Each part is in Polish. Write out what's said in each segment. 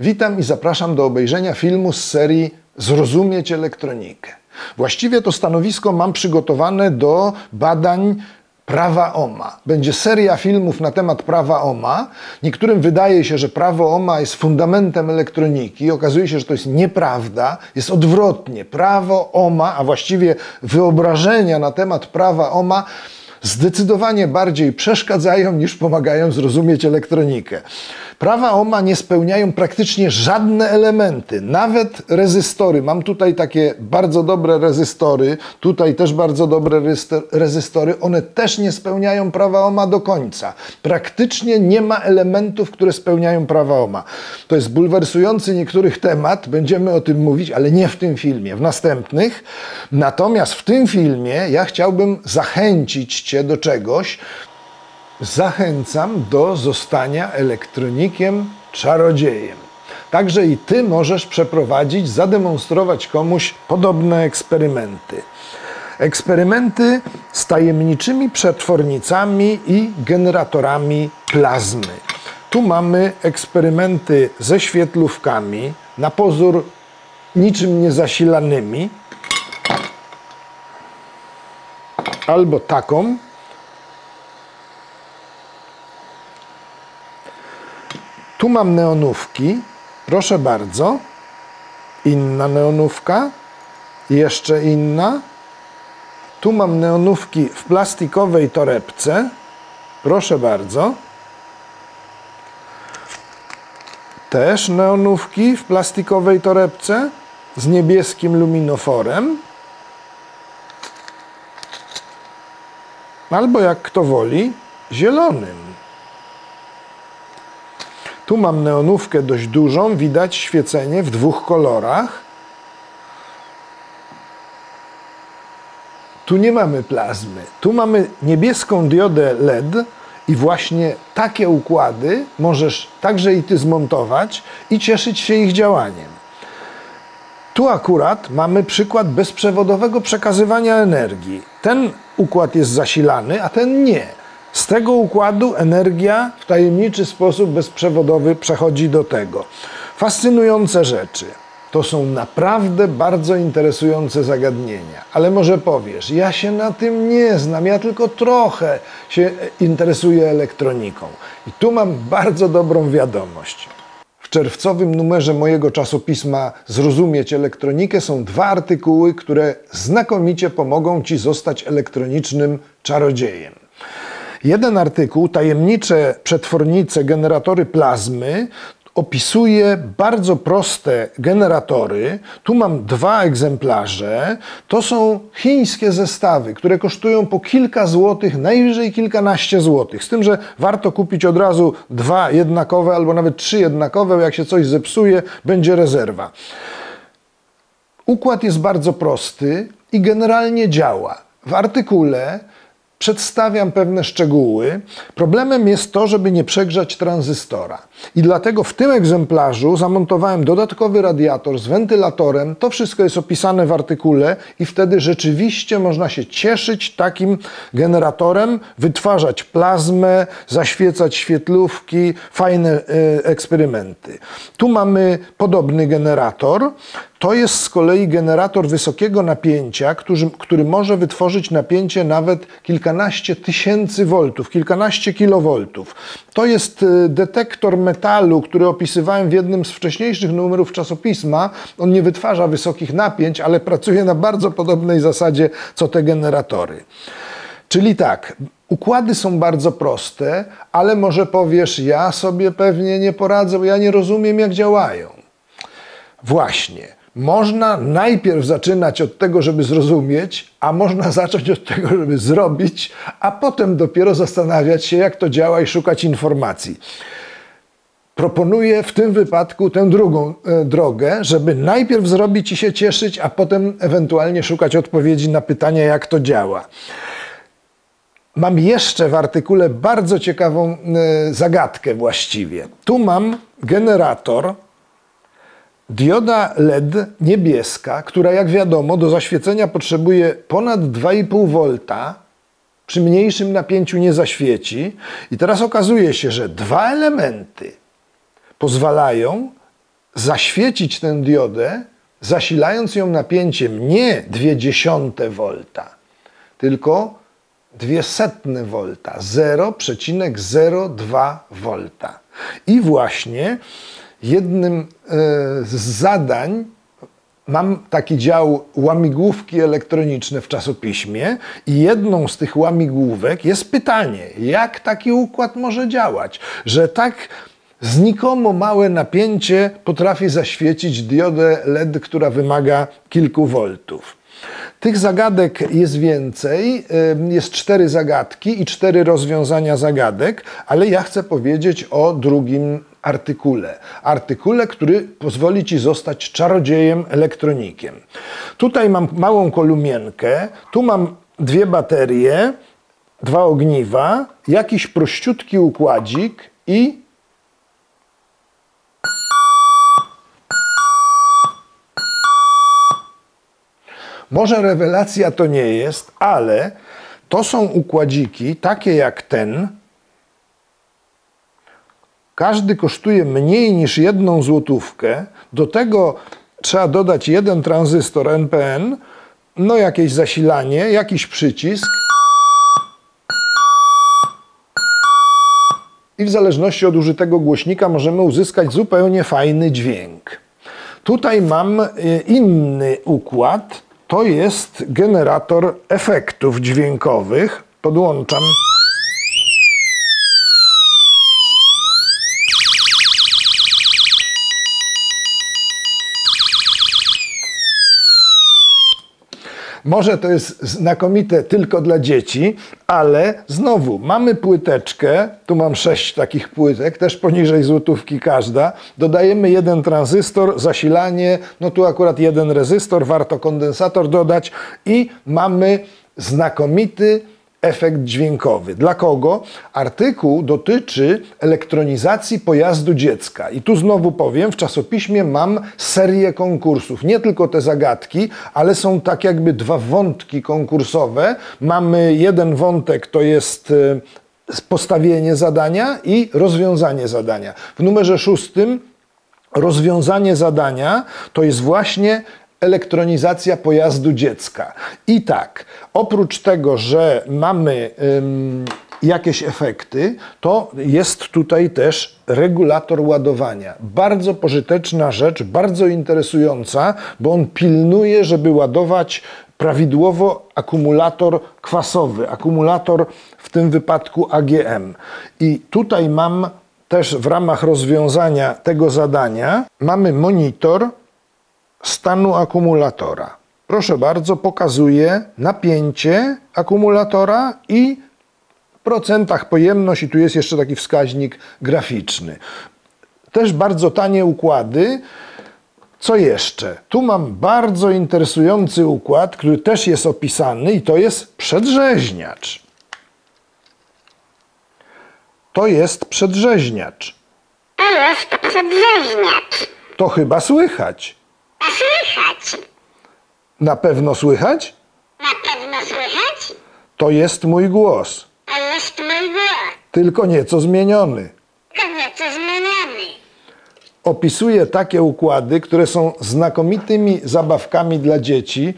Witam i zapraszam do obejrzenia filmu z serii Zrozumieć elektronikę. Właściwie to stanowisko mam przygotowane do badań prawa OMA. Będzie seria filmów na temat prawa OMA. Niektórym wydaje się, że prawo OMA jest fundamentem elektroniki. Okazuje się, że to jest nieprawda. Jest odwrotnie. Prawo OMA, a właściwie wyobrażenia na temat prawa OMA zdecydowanie bardziej przeszkadzają niż pomagają zrozumieć elektronikę. Prawa OMA nie spełniają praktycznie żadne elementy, nawet rezystory. Mam tutaj takie bardzo dobre rezystory, tutaj też bardzo dobre rezystory. One też nie spełniają prawa OMA do końca. Praktycznie nie ma elementów, które spełniają prawa OMA. To jest bulwersujący niektórych temat, będziemy o tym mówić, ale nie w tym filmie, w następnych. Natomiast w tym filmie ja chciałbym zachęcić Do czegoś, zachęcam do zostania elektronikiem czarodziejem. Także i Ty możesz przeprowadzić, zademonstrować komuś podobne eksperymenty. Eksperymenty z tajemniczymi przetwornicami i generatorami plazmy. Tu mamy eksperymenty ze świetlówkami, na pozór niczym niezasilanymi, albo taką, Tu mam neonówki. Proszę bardzo. Inna neonówka. Jeszcze inna. Tu mam neonówki w plastikowej torebce. Proszę bardzo. Też neonówki w plastikowej torebce z niebieskim luminoforem. Albo jak kto woli, zielonym. Tu mam neonówkę dość dużą, widać świecenie w dwóch kolorach. Tu nie mamy plazmy. Tu mamy niebieską diodę LED i właśnie takie układy możesz także i ty zmontować i cieszyć się ich działaniem. Tu akurat mamy przykład bezprzewodowego przekazywania energii. Ten układ jest zasilany, a ten nie. Z tego układu energia w tajemniczy sposób bezprzewodowy przechodzi do tego. Fascynujące rzeczy. To są naprawdę bardzo interesujące zagadnienia. Ale może powiesz, ja się na tym nie znam, ja tylko trochę się interesuję elektroniką. I tu mam bardzo dobrą wiadomość. W czerwcowym numerze mojego czasopisma Zrozumieć elektronikę są dwa artykuły, które znakomicie pomogą Ci zostać elektronicznym czarodziejem. Jeden artykuł, tajemnicze przetwornice, generatory plazmy, opisuje bardzo proste generatory. Tu mam dwa egzemplarze. To są chińskie zestawy, które kosztują po kilka złotych, najwyżej kilkanaście złotych. Z tym, że warto kupić od razu dwa jednakowe albo nawet trzy jednakowe. Jak się coś zepsuje, będzie rezerwa. Układ jest bardzo prosty i generalnie działa. W artykule przedstawiam pewne szczegóły. Problemem jest to, żeby nie przegrzać tranzystora. I dlatego w tym egzemplarzu zamontowałem dodatkowy radiator z wentylatorem. To wszystko jest opisane w artykule i wtedy rzeczywiście można się cieszyć takim generatorem, wytwarzać plazmę, zaświecać świetlówki, fajne y, eksperymenty. Tu mamy podobny generator. To jest z kolei generator wysokiego napięcia, który, który może wytworzyć napięcie nawet kilkanaście tysięcy voltów, kilkanaście kilowoltów. To jest y, detektor metalu, który opisywałem w jednym z wcześniejszych numerów czasopisma. On nie wytwarza wysokich napięć, ale pracuje na bardzo podobnej zasadzie co te generatory. Czyli tak, układy są bardzo proste, ale może powiesz, ja sobie pewnie nie poradzę, ja nie rozumiem jak działają. Właśnie. Można najpierw zaczynać od tego, żeby zrozumieć, a można zacząć od tego, żeby zrobić, a potem dopiero zastanawiać się, jak to działa i szukać informacji. Proponuję w tym wypadku tę drugą e, drogę, żeby najpierw zrobić i się cieszyć, a potem ewentualnie szukać odpowiedzi na pytania, jak to działa. Mam jeszcze w artykule bardzo ciekawą e, zagadkę właściwie. Tu mam generator Dioda LED niebieska, która jak wiadomo do zaświecenia potrzebuje ponad 2,5 V, przy mniejszym napięciu nie zaświeci. I teraz okazuje się, że dwa elementy pozwalają zaświecić tę diodę, zasilając ją napięciem nie 0,2 V, tylko 200 V, 0,02 V. I właśnie jednym e, z zadań mam taki dział łamigłówki elektroniczne w czasopiśmie i jedną z tych łamigłówek jest pytanie, jak taki układ może działać, że tak znikomo małe napięcie potrafi zaświecić diodę LED, która wymaga kilku voltów. Tych zagadek jest więcej, jest cztery zagadki i cztery rozwiązania zagadek, ale ja chcę powiedzieć o drugim artykule. Artykule, który pozwoli Ci zostać czarodziejem elektronikiem. Tutaj mam małą kolumienkę, tu mam dwie baterie, dwa ogniwa, jakiś prościutki układzik i Może rewelacja to nie jest, ale to są układziki takie jak ten. Każdy kosztuje mniej niż jedną złotówkę. Do tego trzeba dodać jeden tranzystor NPN, no jakieś zasilanie, jakiś przycisk. I w zależności od użytego głośnika możemy uzyskać zupełnie fajny dźwięk. Tutaj mam y, inny układ to jest generator efektów dźwiękowych. Podłączam. Może to jest znakomite tylko dla dzieci, ale znowu mamy płyteczkę, tu mam sześć takich płytek, też poniżej złotówki każda. Dodajemy jeden tranzystor, zasilanie, no tu akurat jeden rezystor, warto kondensator dodać i mamy znakomity efekt dźwiękowy. Dla kogo? Artykuł dotyczy elektronizacji pojazdu dziecka. I tu znowu powiem, w czasopiśmie mam serię konkursów. Nie tylko te zagadki, ale są tak jakby dwa wątki konkursowe. Mamy jeden wątek, to jest e, postawienie zadania i rozwiązanie zadania. W numerze szóstym rozwiązanie zadania to jest właśnie elektronizacja pojazdu dziecka. I tak, oprócz tego, że mamy ym, jakieś efekty, to jest tutaj też regulator ładowania. Bardzo pożyteczna rzecz, bardzo interesująca, bo on pilnuje, żeby ładować prawidłowo akumulator kwasowy, akumulator w tym wypadku AGM. I tutaj mam też w ramach rozwiązania tego zadania mamy monitor stanu akumulatora. Proszę bardzo, pokazuje napięcie akumulatora i w procentach pojemność i tu jest jeszcze taki wskaźnik graficzny. Też bardzo tanie układy. Co jeszcze? Tu mam bardzo interesujący układ, który też jest opisany i to jest przedrzeźniacz. To jest przedrzeźniacz. To jest przedrzeźniacz. To chyba słychać. Słychać. Na pewno słychać? Na pewno słychać? To jest mój głos, To jest mój głos. tylko nieco zmieniony. To nieco zmieniony. Opisuje takie układy, które są znakomitymi zabawkami dla dzieci.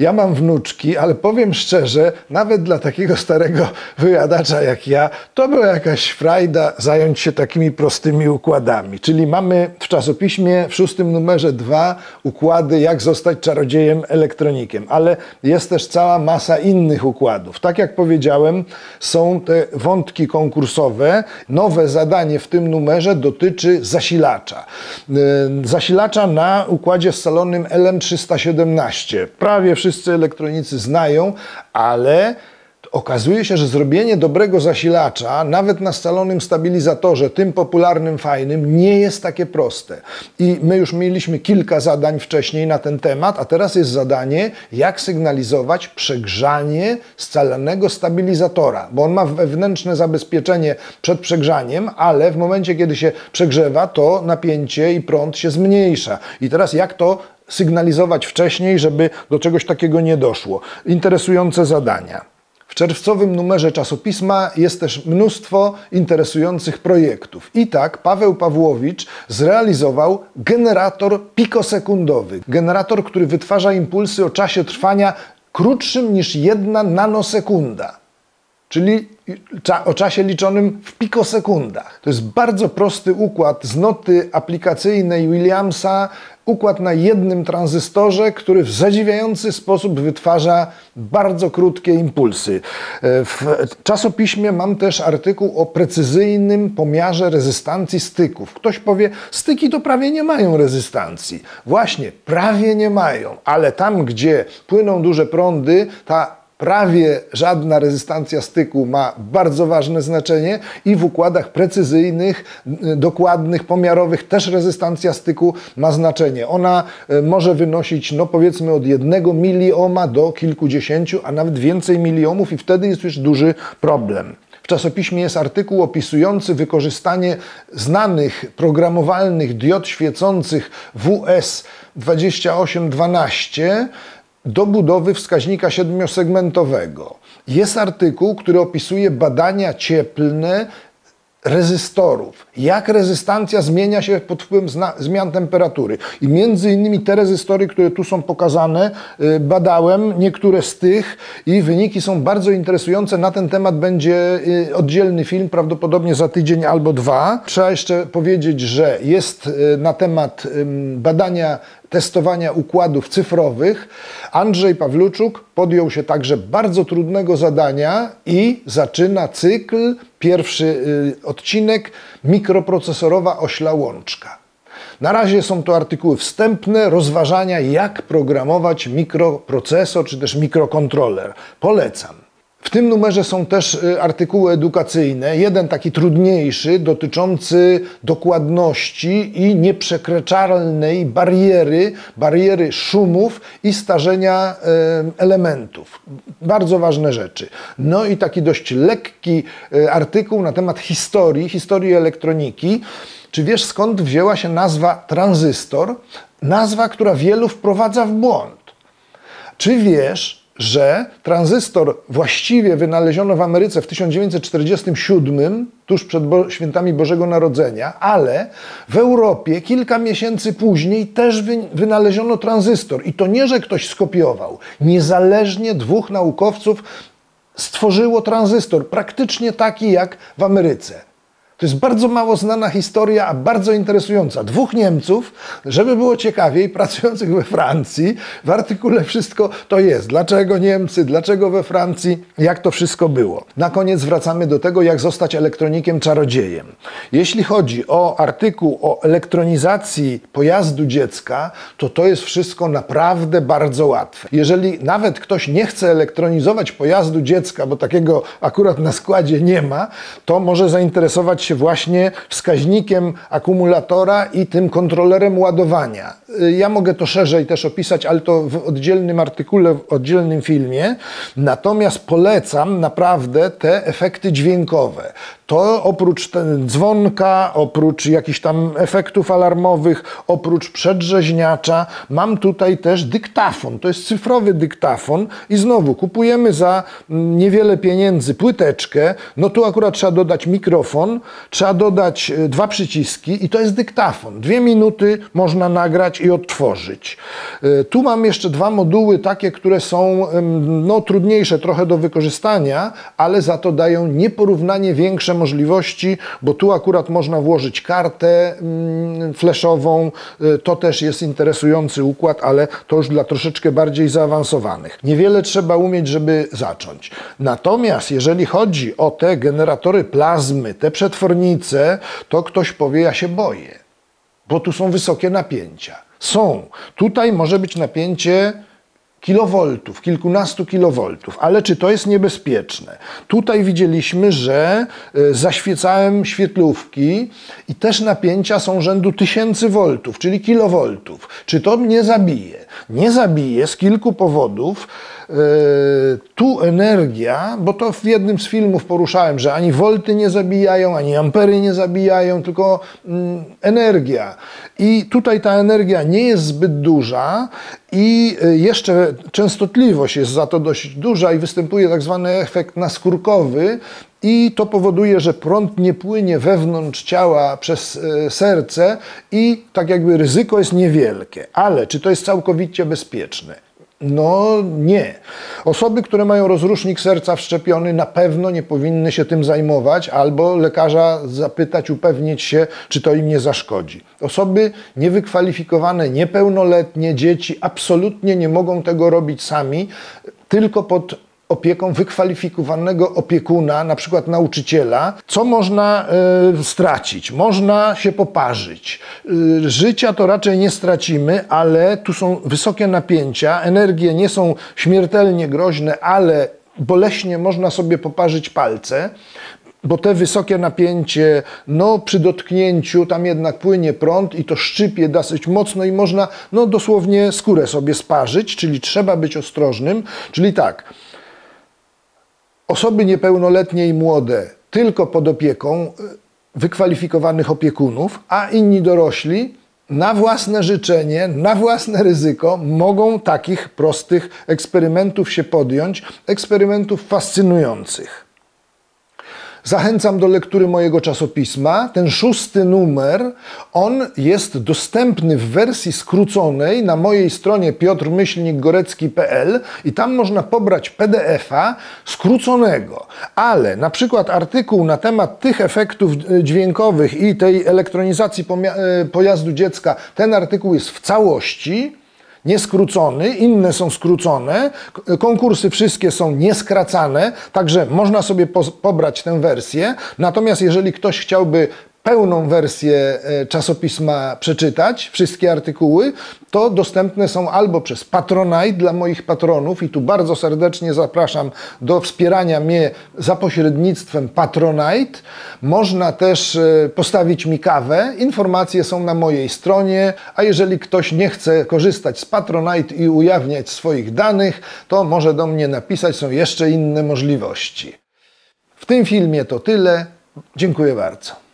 Ja mam wnuczki, ale powiem szczerze, nawet dla takiego starego wyjadacza jak ja, to była jakaś frajda zająć się takimi prostymi układami. Czyli mamy w czasopiśmie w szóstym numerze dwa układy, jak zostać czarodziejem elektronikiem, ale jest też cała masa innych układów. Tak jak powiedziałem, są te wątki konkursowe. Nowe zadanie w tym numerze dotyczy zasilacza. Yy, Zasilacza na układzie scalonym LM317. Prawie wszyscy wszyscy elektronicy znają, ale okazuje się, że zrobienie dobrego zasilacza, nawet na scalonym stabilizatorze, tym popularnym, fajnym, nie jest takie proste. I my już mieliśmy kilka zadań wcześniej na ten temat, a teraz jest zadanie, jak sygnalizować przegrzanie scalonego stabilizatora, bo on ma wewnętrzne zabezpieczenie przed przegrzaniem, ale w momencie, kiedy się przegrzewa, to napięcie i prąd się zmniejsza. I teraz jak to sygnalizować wcześniej, żeby do czegoś takiego nie doszło. Interesujące zadania. W czerwcowym numerze czasopisma jest też mnóstwo interesujących projektów. I tak Paweł Pawłowicz zrealizował generator pikosekundowy. Generator, który wytwarza impulsy o czasie trwania krótszym niż jedna nanosekunda czyli o czasie liczonym w pikosekundach. To jest bardzo prosty układ z noty aplikacyjnej Williamsa, układ na jednym tranzystorze, który w zadziwiający sposób wytwarza bardzo krótkie impulsy. E, w czasopiśmie mam też artykuł o precyzyjnym pomiarze rezystancji styków. Ktoś powie, styki to prawie nie mają rezystancji. Właśnie, prawie nie mają, ale tam, gdzie płyną duże prądy, ta prawie żadna rezystancja styku ma bardzo ważne znaczenie i w układach precyzyjnych, dokładnych, pomiarowych też rezystancja styku ma znaczenie. Ona e, może wynosić no powiedzmy od jednego milioma do kilkudziesięciu, a nawet więcej miliomów i wtedy jest już duży problem. W czasopiśmie jest artykuł opisujący wykorzystanie znanych programowalnych diod świecących WS 2812 do budowy wskaźnika siedmiosegmentowego. Jest artykuł, który opisuje badania cieplne rezystorów. Jak rezystancja zmienia się pod wpływem zmian temperatury. I między innymi te rezystory, które tu są pokazane, y, badałem niektóre z tych i wyniki są bardzo interesujące. Na ten temat będzie y, oddzielny film, prawdopodobnie za tydzień albo dwa. Trzeba jeszcze powiedzieć, że jest y, na temat badania testowania układów cyfrowych, Andrzej Pawluczuk podjął się także bardzo trudnego zadania i zaczyna cykl, pierwszy y, odcinek, mikroprocesorowa ośla łączka. Na razie są to artykuły wstępne, rozważania, jak programować mikroprocesor czy też mikrokontroler. Polecam. W tym numerze są też y, artykuły edukacyjne. Jeden taki trudniejszy, dotyczący dokładności i nieprzekraczalnej bariery, bariery szumów i starzenia y, elementów. Bardzo ważne rzeczy. No i taki dość lekki y, artykuł na temat historii, historii elektroniki. Czy wiesz skąd wzięła się nazwa tranzystor? Nazwa, która wielu wprowadza w błąd. Czy wiesz, że tranzystor właściwie wynaleziono w Ameryce w 1947, tuż przed Bo świętami Bożego Narodzenia, ale w Europie kilka miesięcy później też wy wynaleziono tranzystor. I to nie, że ktoś skopiował. Niezależnie dwóch naukowców stworzyło tranzystor, praktycznie taki jak w Ameryce. To jest bardzo mało znana historia, a bardzo interesująca. Dwóch Niemców, żeby było ciekawiej, pracujących we Francji, w artykule wszystko to jest. Dlaczego Niemcy, dlaczego we Francji, jak to wszystko było. Na koniec wracamy do tego, jak zostać elektronikiem czarodziejem. Jeśli chodzi o artykuł o elektronizacji pojazdu dziecka, to to jest wszystko naprawdę bardzo łatwe. Jeżeli nawet ktoś nie chce elektronizować pojazdu dziecka, bo takiego akurat na składzie nie ma, to może zainteresować się właśnie wskaźnikiem akumulatora i tym kontrolerem ładowania. Ja mogę to szerzej też opisać, ale to w oddzielnym artykule, w oddzielnym filmie. Natomiast polecam naprawdę te efekty dźwiękowe. To oprócz dzwonka, oprócz jakichś tam efektów alarmowych, oprócz przedrzeźniacza, mam tutaj też dyktafon. To jest cyfrowy dyktafon i znowu kupujemy za niewiele pieniędzy płyteczkę. No tu akurat trzeba dodać mikrofon, trzeba dodać e, dwa przyciski i to jest dyktafon. Dwie minuty można nagrać i odtworzyć. E, tu mam jeszcze dwa moduły takie, które są no, trudniejsze trochę do wykorzystania, ale za to dają nieporównanie większe możliwości, bo tu akurat można włożyć kartę mm, fleszową. E, to też jest interesujący układ, ale to już dla troszeczkę bardziej zaawansowanych. Niewiele trzeba umieć, żeby zacząć. Natomiast jeżeli chodzi o te generatory plazmy, te to ktoś powie, ja się boję, bo tu są wysokie napięcia. Są. Tutaj może być napięcie kilowoltów, kilkunastu kilowoltów, ale czy to jest niebezpieczne? Tutaj widzieliśmy, że e, zaświecałem świetlówki i też napięcia są rzędu tysięcy voltów, czyli kilowoltów. Czy to mnie zabije? Nie zabije z kilku powodów. Tu energia, bo to w jednym z filmów poruszałem, że ani wolty nie zabijają, ani ampery nie zabijają, tylko mm, energia. I tutaj ta energia nie jest zbyt duża i y, jeszcze częstotliwość jest za to dość duża i występuje tak zwany efekt naskórkowy, i to powoduje, że prąd nie płynie wewnątrz ciała przez e, serce i tak jakby ryzyko jest niewielkie. Ale czy to jest całkowicie bezpieczne? No nie. Osoby, które mają rozrusznik serca wszczepiony, na pewno nie powinny się tym zajmować, albo lekarza zapytać, upewnić się, czy to im nie zaszkodzi. Osoby niewykwalifikowane, niepełnoletnie, dzieci absolutnie nie mogą tego robić sami, tylko pod opieką wykwalifikowanego opiekuna, na przykład nauczyciela, co można y, stracić? Można się poparzyć. Y, życia to raczej nie stracimy, ale tu są wysokie napięcia, energie nie są śmiertelnie groźne, ale boleśnie można sobie poparzyć palce bo te wysokie napięcie, no przy dotknięciu tam jednak płynie prąd i to szczypie dosyć mocno i można no dosłownie skórę sobie sparzyć, czyli trzeba być ostrożnym. Czyli tak, osoby niepełnoletnie i młode tylko pod opieką e, wykwalifikowanych opiekunów, a inni dorośli na własne życzenie, na własne ryzyko mogą takich prostych eksperymentów się podjąć, eksperymentów fascynujących. Zachęcam do lektury mojego czasopisma. Ten szósty numer, on jest dostępny w wersji skróconej na mojej stronie piotrmyślnikgorecki.pl i tam można pobrać PDF-a skróconego. Ale na przykład artykuł na temat tych efektów dźwiękowych i tej elektronizacji e, pojazdu dziecka, ten artykuł jest w całości nieskrócony, inne są skrócone, konkursy wszystkie są nieskracane, także można sobie po, pobrać tę wersję. Natomiast jeżeli ktoś chciałby pełną wersję e, czasopisma przeczytać, wszystkie artykuły, to dostępne są albo przez Patronite dla moich patronów i tu bardzo serdecznie zapraszam do wspierania mnie za pośrednictwem Patronite. Można też e, postawić mi kawę. Informacje są na mojej stronie, a jeżeli ktoś nie chce korzystać z Patronite i ujawniać swoich danych, to może do mnie napisać, są jeszcze inne możliwości. W tym filmie to tyle. Dziękuję bardzo.